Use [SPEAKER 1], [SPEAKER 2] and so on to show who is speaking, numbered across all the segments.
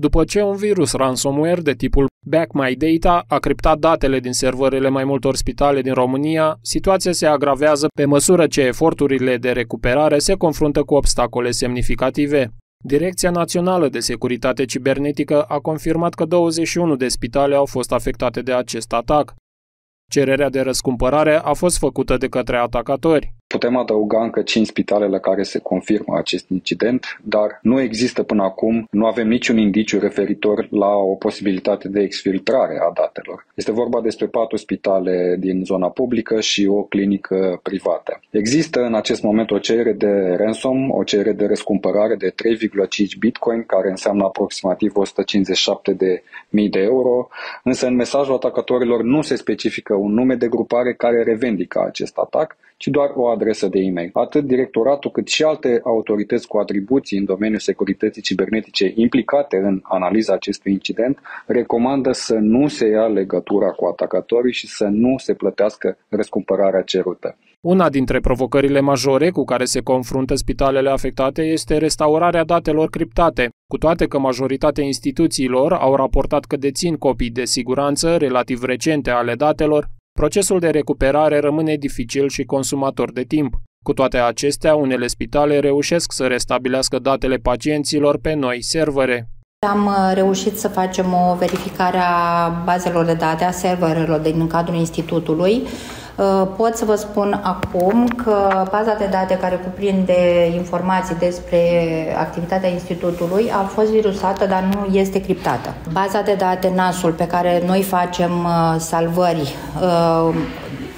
[SPEAKER 1] După ce un virus ransomware de tipul Back My Data a criptat datele din serverele mai multor spitale din România, situația se agravează pe măsură ce eforturile de recuperare se confruntă cu obstacole semnificative. Direcția Națională de Securitate Cibernetică a confirmat că 21 de spitale au fost afectate de acest atac. Cererea de răscumpărare a fost făcută de către atacatori.
[SPEAKER 2] Putem adăuga încă 5 spitale la care se confirmă acest incident, dar nu există până acum, nu avem niciun indiciu referitor la o posibilitate de exfiltrare a datelor. Este vorba despre patru spitale din zona publică și o clinică privată. Există în acest moment o cerere de ransom, o cerere de răscumpărare de 3,5 bitcoin, care înseamnă aproximativ 157 de mii de euro, însă în mesajul atacatorilor nu se specifică un nume de grupare care revendică acest atac, ci doar o adresă de e-mail. Atât directoratul cât și alte autorități cu atribuții în domeniul securității cibernetice implicate în analiza acestui incident recomandă să nu se ia legătura cu atacatorii și să nu se plătească răscumpărarea cerută.
[SPEAKER 1] Una dintre provocările majore cu care se confruntă spitalele afectate este restaurarea datelor criptate, cu toate că majoritatea instituțiilor au raportat că dețin copii de siguranță relativ recente ale datelor, Procesul de recuperare rămâne dificil și consumator de timp. Cu toate acestea, unele spitale reușesc să restabilească datele pacienților pe noi servere.
[SPEAKER 3] Am uh, reușit să facem o verificare a bazelor de date, a serverelor din cadrul institutului, Uh, pot să vă spun acum că baza de date care cuprinde informații despre activitatea institutului a fost virusată, dar nu este criptată. Baza de date NAS-ul pe care noi facem uh, salvări uh,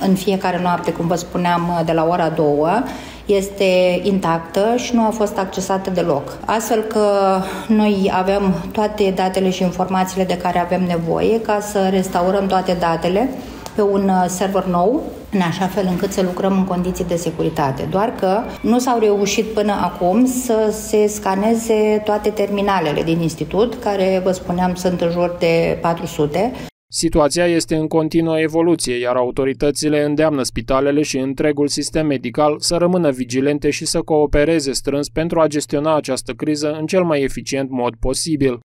[SPEAKER 3] în fiecare noapte, cum vă spuneam, de la ora 2, este intactă și nu a fost accesată deloc. Astfel că noi avem toate datele și informațiile de care avem nevoie ca să restaurăm toate datele pe un uh, server nou, în așa fel încât să lucrăm în condiții de securitate. Doar că nu s-au reușit până acum să se scaneze toate terminalele din institut, care, vă spuneam, sunt în jur de 400.
[SPEAKER 1] Situația este în continuă evoluție, iar autoritățile îndeamnă spitalele și întregul sistem medical să rămână vigilente și să coopereze strâns pentru a gestiona această criză în cel mai eficient mod posibil.